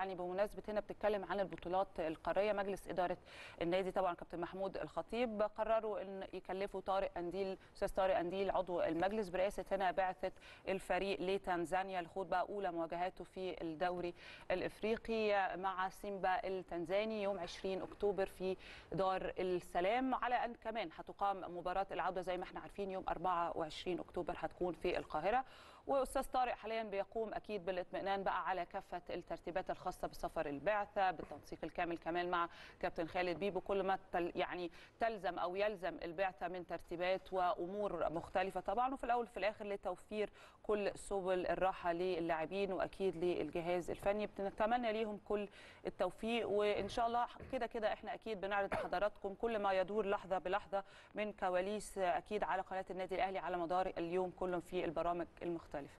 يعني بمناسبة هنا بتتكلم عن البطولات القارية مجلس إدارة النادي طبعا كابتن محمود الخطيب قرروا إن يكلفوا طارق أنديل أستاذ طارق أنديل عضو المجلس برئاسة هنا بعثة الفريق لتنزانيا. لخوض بقى أولى مواجهاته في الدوري الإفريقي مع سيمبا التنزاني يوم 20 أكتوبر في دار السلام. على أن كمان هتقام مباراة العودة زي ما إحنا عارفين يوم 24 أكتوبر هتكون في القاهرة. وأستاذ طارق حاليا بيقوم أكيد بالاطمئنان بقى على كافة الترتيبات الخاصة بسفر البعثة بالتنسيق الكامل كمان مع كابتن خالد بيبو. كل ما تل يعني تلزم أو يلزم البعثة من ترتيبات وأمور مختلفة طبعا وفي الأول وفي الآخر لتوفير كل سبل الراحة للاعبين وأكيد للجهاز الفني. بنتمنى ليهم كل التوفيق وإن شاء الله كده كده إحنا أكيد بنعرض لحضراتكم كل ما يدور لحظة بلحظة من كواليس أكيد على قناة النادي الأهلي على مدار اليوم كله في البرامج المختلفة. مختلفة